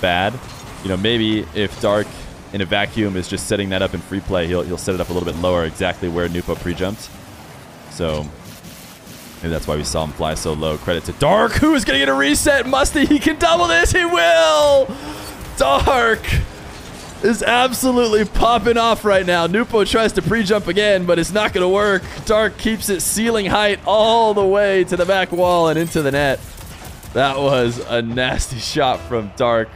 bad. You know, maybe if Dark in a vacuum is just setting that up in free play, he'll, he'll set it up a little bit lower, exactly where Nwpo pre-jumped. So maybe that's why we saw him fly so low. Credit to Dark, who is going to get a reset. Musty, he can double this. He will. Dark is absolutely popping off right now. Nwpo tries to pre-jump again, but it's not going to work. Dark keeps it ceiling height all the way to the back wall and into the net. That was a nasty shot from Dark.